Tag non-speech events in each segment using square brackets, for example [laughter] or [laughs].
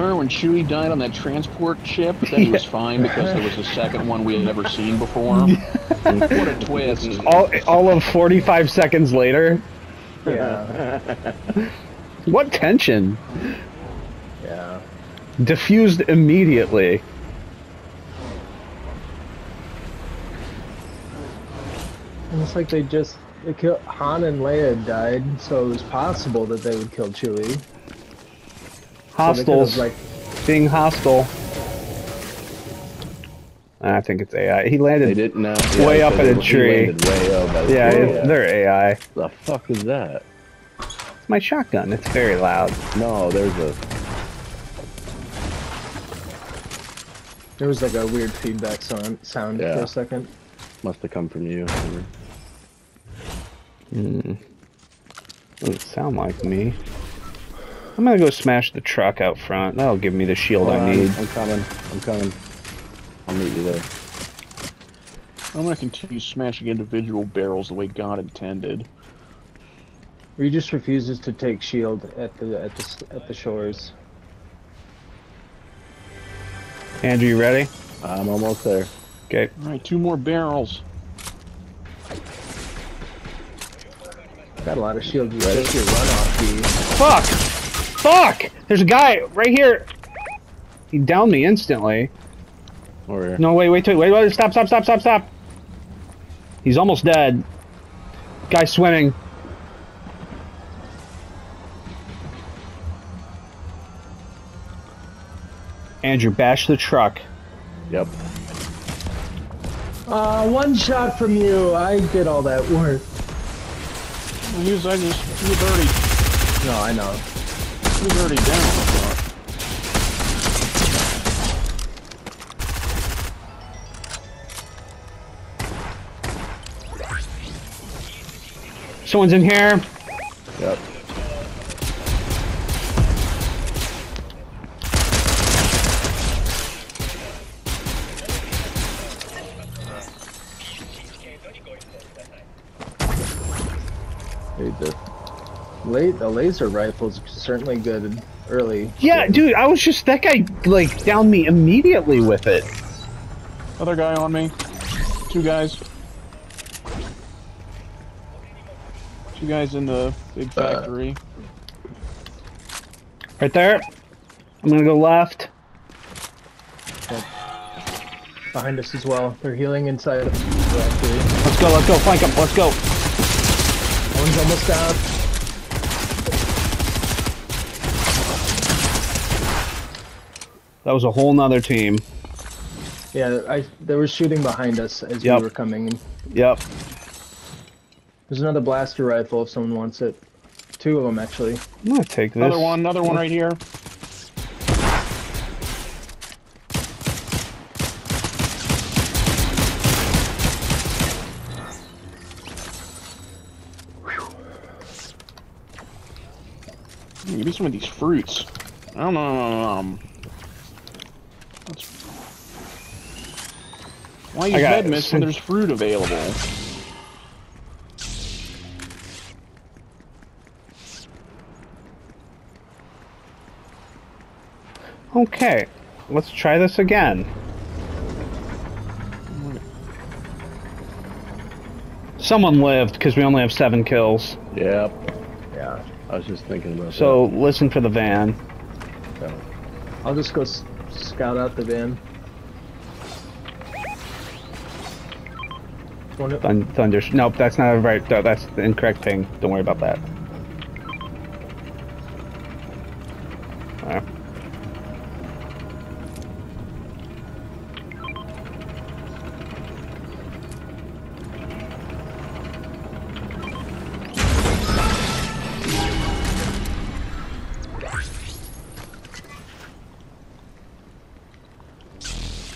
Remember when Chewie died on that transport ship? But then he was fine because there was a second one we had never seen before. [laughs] what a twist! All, all of 45 seconds later. Yeah. What tension? Yeah. Diffused immediately. It's like they just they killed Han and Leia died, so it was possible that they would kill Chewie. So they could've, Hostiles. like Being hostile. I think it's AI. He They landed. didn't. Uh, Way up in a tree. Way up. Yeah, tree, it- they're AI. The fuck is that? It's my shotgun. It's very loud. No, there's a. there was like a weird feedback sound sound Yeah. for a second. Must have come from you. Hmm. Doesn't sound like me. I'm gonna go smash the truck out front. That'll give me the shield Hold I on, need. I'm coming. I'm coming. I'll meet you there. I'm gonna continue smashing individual barrels the way God intended. Or he just refuses to take shield at the at the at the shores. Andrew, you ready? I'm almost there. Okay. All right, two more barrels. Got a lot of shield. You take your runoff key. Fuck! Fuck! There's a guy right here. He downed me instantly. Over here. No, wait, wait, wait, wait, wait, stop, stop, stop, stop, stop. He's almost dead. Guy swimming. Andrew, bash the truck. Yep. Uh, one shot from you. I did all that work. He was, I just, he was already, No, I know. He was already down. Someone's in here. Yep. La- the laser rifle's certainly good early. Yeah, dude, I was just that guy like downed me immediately with it. Other guy on me. Two guys. Two guys in the big uh. factory. Right there. I'm gonna go left. Behind us as well. They're healing inside of the factory. Let's go, let's go, flank him, let's go. One's almost down. That was a whole nother team. Yeah, I they were shooting behind us as Yep. we were coming. Yep. There's another blaster rifle if someone wants it. Two of them actually. I'm gonna take this. Another one, another one right here. Give me some of these fruits. I don't know. Um, why use I got med mist when there's fruit available? Okay. Let's try this again. Someone lived because we only have seven kills. Yep. Yeah. I was just thinking about So listen for the van. that. I'll just go s- scout out the van. Thun- thunder. Nope, that's not right. no, That's the incorrect thing. Don't worry about that. Alright.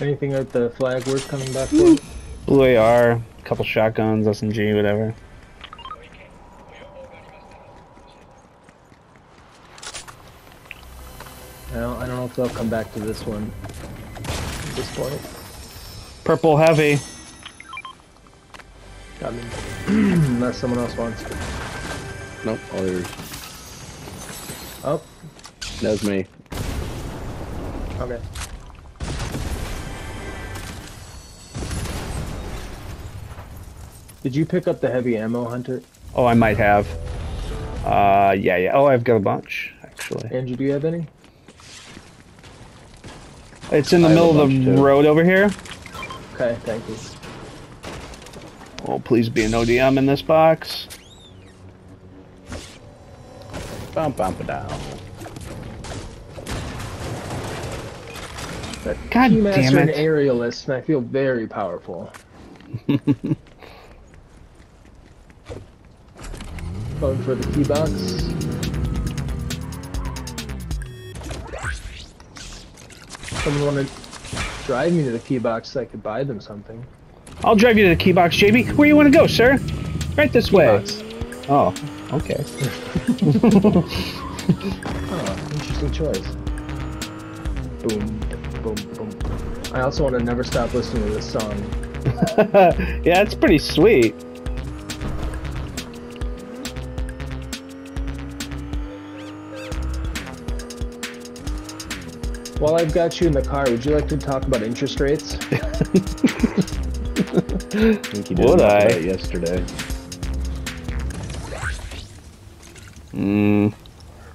Anything at the flag worth coming back for? Blue AR, couple shotguns, SMG, whatever. I don't, I don't know if they'll come back to this one at this point. Purple heavy. Got me. [clears throat] Unless someone else wants. it. Nope. Oh, there's. Oh, That's me. Okay. Did you pick up the heavy ammo, Hunter? Oh, I might have. Uh, yeah, yeah. Oh, I've got a bunch actually. Andrew, do you have any? It's in the I middle of the too. road over here. Okay, thank you. Oh, please be an ODM in this box. Bum, bum, ba, down. God Keymaster damn and it. aerialist, and I feel very powerful. [laughs] Going for the key box. Someone want to drive me to the key box so I could buy them something. I'll drive you to the key box, JB. Where you want to go, sir? Right this way. Box. Oh, okay. [laughs] Oh, interesting choice. Boom, boom, boom. I also want to never stop listening to this song. [laughs] yeah, it's pretty sweet. While I've got you in the car, would you like to talk about interest rates? [laughs] I think you did Would I? of that yesterday. Mm.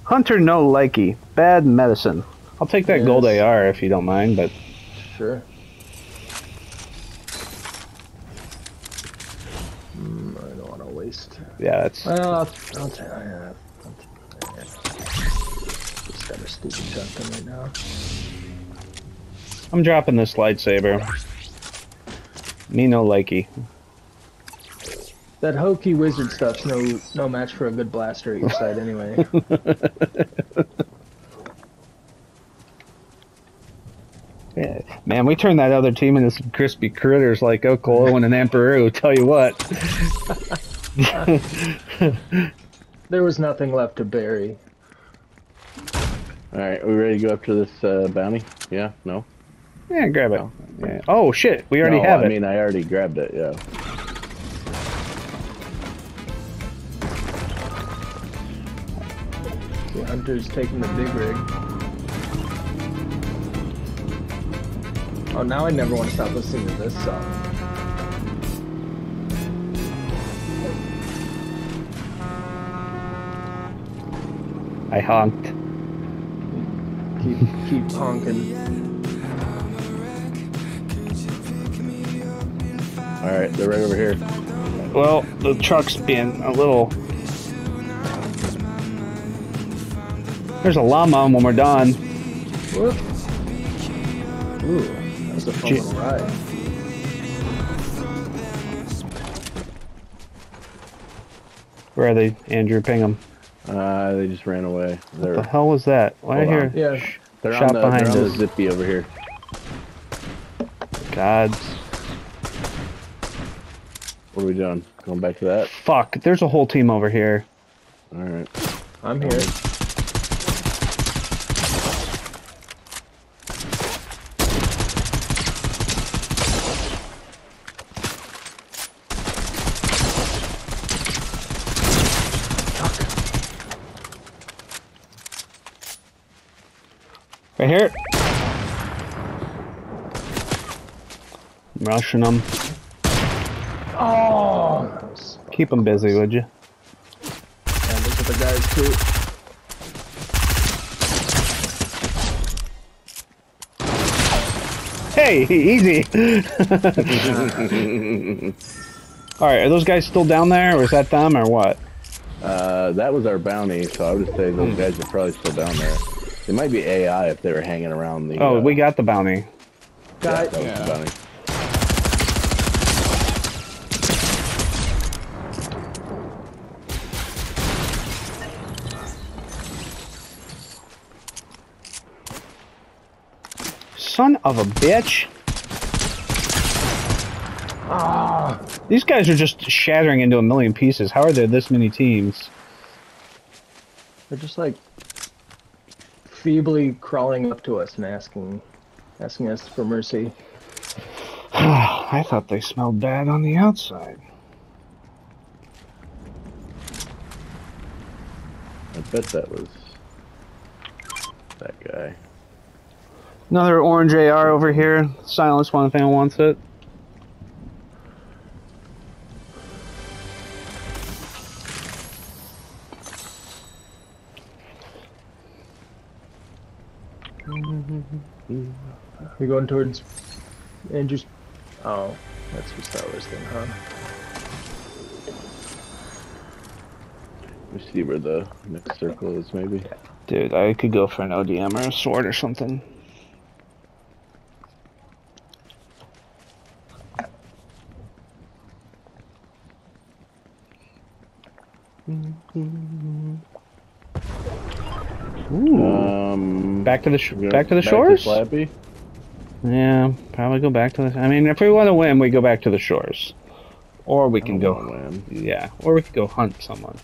Hunter no likey. Bad medicine. I'll take that gold AR if you don't mind, but Sure. Mm, I don't want to waste. yeah, that's Well, I'll, I'll take. Uh, I'll take just got a stupid shotgun right now. I'm dropping this lightsaber. Me no likey. That hokey wizard stuff's no no match for a good blaster at your side anyway. [laughs] Yeah. Man, we turned that other team into some crispy critters like Okolo and an Emperor. Tell you what. [laughs] there was nothing left to bury. All right, are we ready to go up to this uh, bounty? Yeah? No? Yeah, grab it. Yeah. Oh shit, we already no, have I it. I mean, I already grabbed it, yeah. The hunter's taking the big rig. Oh, now I never want to stop listening to this song. I honked. Keep keep honking. All right, they're right over here. Well, the truck's being a little. There's a llama when we're done. Whoop. Ooh, that was a fun Gee. little ride. Where are they, Andrew? Ping them. Uh, they just ran away. They're, The hell was that? Why I Hold hear. Yeah, they're shot on the, behind they're on the zippy over here. gods? What are we doing? Going back to that? Fuck! There's a whole team over here. All right. I'm here. Right here. I'm rushing them. Oh, Keep them busy, would you? and look at the guys too. Hey, [laughs] easy. [laughs] All right, are those guys still down there, or is that them, or what? Uh, that was our bounty, so I would say those guys are probably still down there. They might be AI if they were hanging around the. Oh, uh, we got the bounty. yeah, Guy, that was Yeah. the bounty. Son of a bitch. ah, These guys are just shattering into a million pieces. How are there this many teams? they're just like feebly crawling up to us and asking, asking us for mercy. [sighs] I thought they smelled bad on the outside. I bet that was that guy. Another orange AR over here. Silence one if anyone wants it. You're going towards Andrew's. Oh, that's your Star Wars thing, huh? Let me see where the next circle is, maybe. Dude, I could go for an ODM or a sword or something. Ooh. Um, back to the sh- back to the back shores. Slappy. Yeah, probably go back to the. I mean, if we want to win, we go back to the shores, or we I can don't go. win. Yeah, or we could go hunt someone.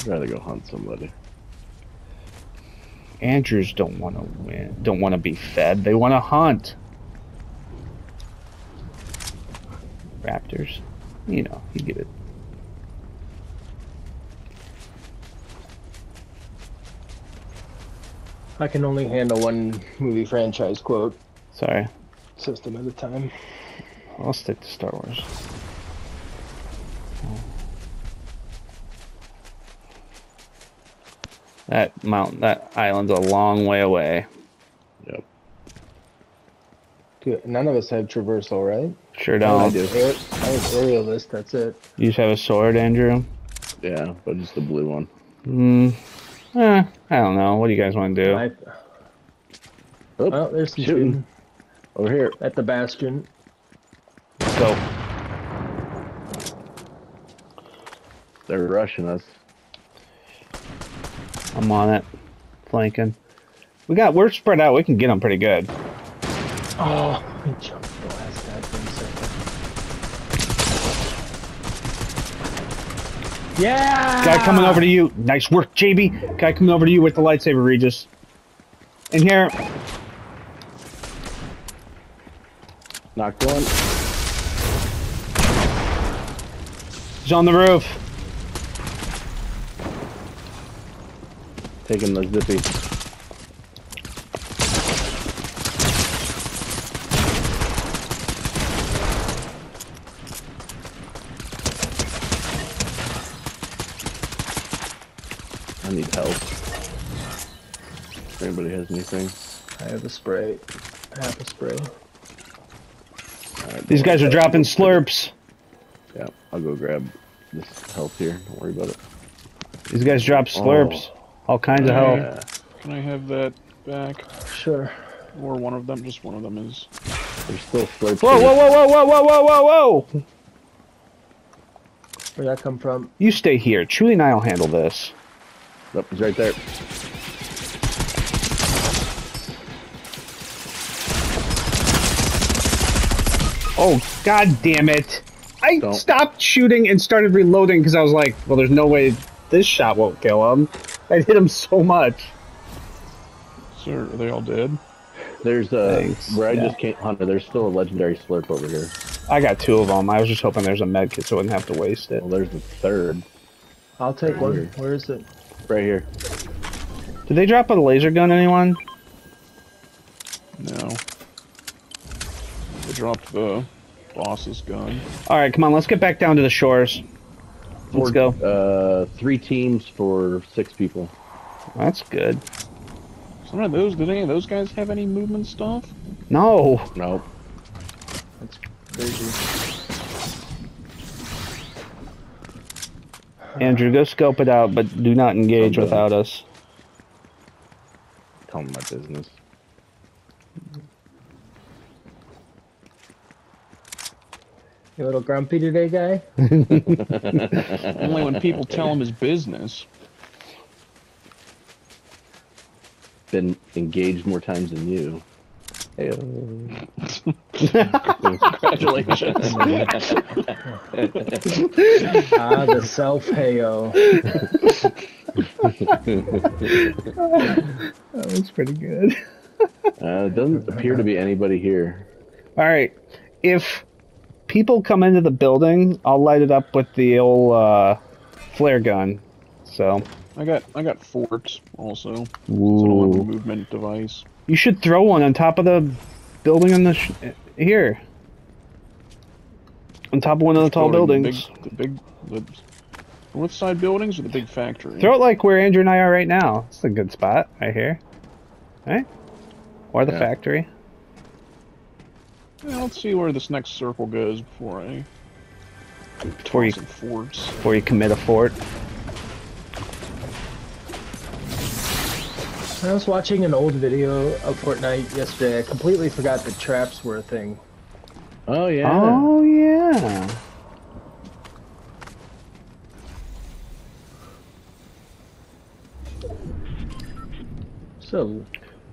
I'd rather go hunt somebody. Andrews don't want to win. Don't want to be fed. They want to hunt. Raptors, you know, you get it. I can only handle one movie franchise quote Sorry, system at a time. I'll stick to Star Wars. That mountain, that island's a long way away. Yep. Good. None of us have traversal, right? Sure don't. I do. Aer- I have aerialist. That's it. You just have a sword, Andrew? Yeah, but just the blue one. Hmm. Eh, I don't know. What do you guys want to do? I, Oh, oh, there's some shooting. shooting over here. at the bastion. Let's Go. They're rushing us. I'm on it. Flanking. We got. We're spread out. We can get them pretty good. Oh, I jumped the last guy for a second. Yeah! Guy coming over to you. Nice work, JB. Guy coming over to you with the lightsaber, Regis. In here. Knocked one. He's on the roof. Taking the zippy. I need help. If anybody has anything. I have a spray. Half a spray. Alright, These guys are dropping it. slurps. Yeah, I'll go grab this health here. Don't worry about it. These guys drop oh. slurps. All kinds of help. Yeah. Can I have that back? Sure. Or one of them? Just one of them is. There's still slurps. Whoa, whoa, whoa, whoa, whoa, whoa, whoa, whoa, whoa! Where'd that come from? You stay here. Truly and I'll handle this. Nope, he's right there. Oh, god damn it. I Don't. stopped shooting and started reloading because I was like, well, there's no way this shot won't kill him. I hit him so much. Sir, are they all dead? There's uh Thanks. where I Yeah. just came, Hunter. There's still a legendary slurp over here. I got two of them. I was just hoping there's a med kit so I wouldn't have to waste it. Well, there's the third I'll take one. Where is it? right here. Did they drop a laser gun, anyone? No. They dropped the boss's gun. Alright, come on, let's get back down to the shores. Let's go. Uh, three teams for six people. That's good. Some of those, did any of those guys have any movement stuff? No. Nope. That's crazy. Andrew, go scope it out, but do not engage without us. Tell them my business. You a little grumpy today, guy? [laughs] Only when people tell him his business. Been engaged more times than you. Hey, Congratulations. [laughs] ah, the self heyo. [laughs] That was pretty good. uh, it doesn't appear to be anybody here. Alright, if people come into the building, I'll light it up with the old uh, flare gun. So, I got I got forts also. It's Ooh. movement device. You should throw one on top of the building on the sh- here. On top of one of the tall Building, buildings. The big, the big, the north side buildings or the big factory? Throw it like where Andrew and I are right now. It's a good spot right here. Right? Or the Yeah. factory. Yeah, let's see where this next circle goes before I Before you some forts. before you commit a fort. I was watching an old video of Fortnite yesterday. I completely forgot that traps were a thing. Oh yeah. Oh yeah. So,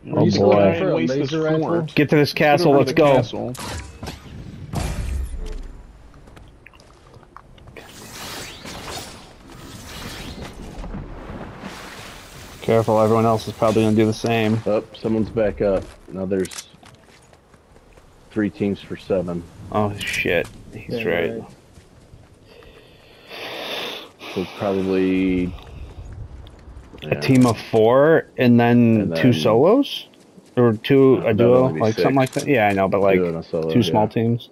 Oh, are boy. looking for a Waste laser rifle? fort. Get to this castle, let's go. castle. Careful, everyone else is probably gonna do the same. Oh, someone's back up. Now there's three teams for seven. Oh shit. He's Yeah, right. So it's probably A team of four and then, And two solos? Or two uh, a duo? only be Like something like that? Yeah, I know, but like Duo solo, two yeah. small teams.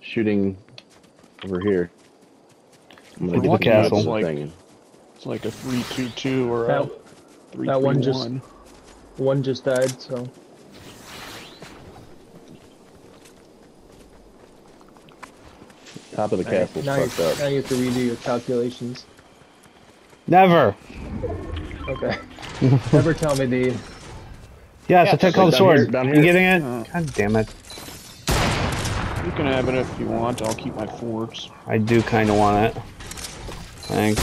shooting over here. I'm Look at the castle. this Like- thing. It's like a three-two-two or a That, three that one just- one. one just died, so. Top of the castle's now, you, now you have to redo your calculations. Never. Okay. [laughs] Never tell me the. Yeah, so Yeah, take so all the sword. here, down You here. getting it? Uh. God damn it. You can have it if you want. I'll keep my forts. I do kind of want it. Thanks.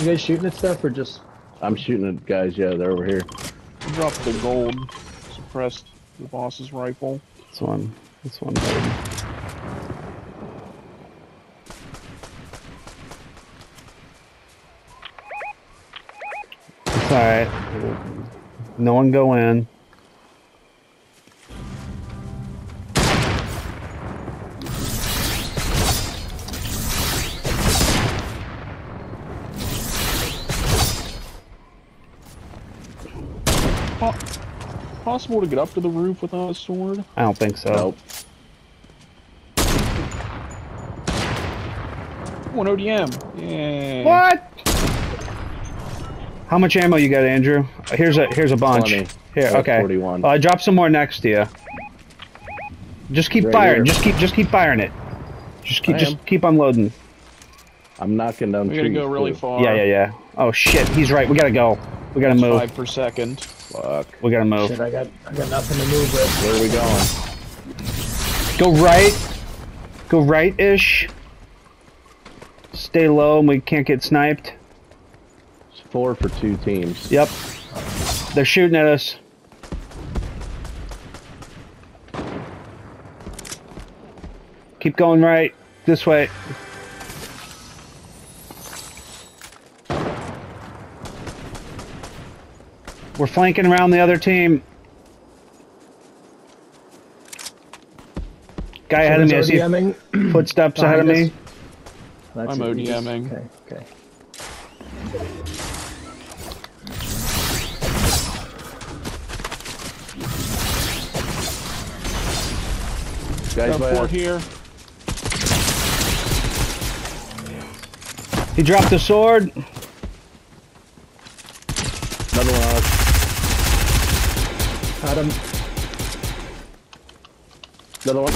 You guys shooting at stuff or just? I'm shooting at guys. Yeah, they're over here. Drop the gold. Suppress the boss's rifle. This one. This one. baby. Alright. No one go in. Possible to get up to the roof without a sword? I don't think so. Nope. One ODM. Yeah. What? How much ammo you got, Andrew? Here's a here's a bunch. Plenty. Here, okay. 41. Uh, well, I dropped some more next to you. Just keep Right firing. here. Just keep just keep firing it. Just keep I just am. keep unloading. I'm knocking down We gotta go really too. far. Yeah, yeah, yeah. Oh shit, he's right. We gotta go. We gotta move. Five per second. Fuck. We gotta move. Shit, I got I got nothing to move with. Where are we going? Go right. Go right-ish. Stay low and we can't get sniped. It's four for two teams. Yep. They're shooting at us. Keep going right. This way. We're flanking around the other team. Guy ahead of me. I see ODMing. footsteps ahead of me. That's I'm it, you just- ODMing. Okay, okay. Guys Got by a here. He dropped the sword. Another one on us. Got him. Another one.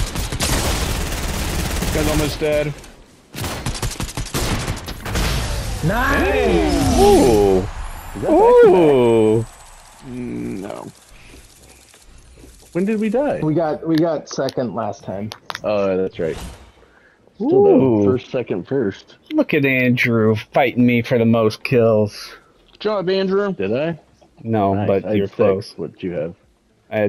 Guy's almost dead. Nice! Ooh. Ooh. Mm, No. When did we die? We got we got second last time. Oh, that's right. Still Ooh. first, second, first. Look at Andrew fighting me for the most kills. Good job, Andrew. Did I? No, Nice. but I had you're close. What you have? I had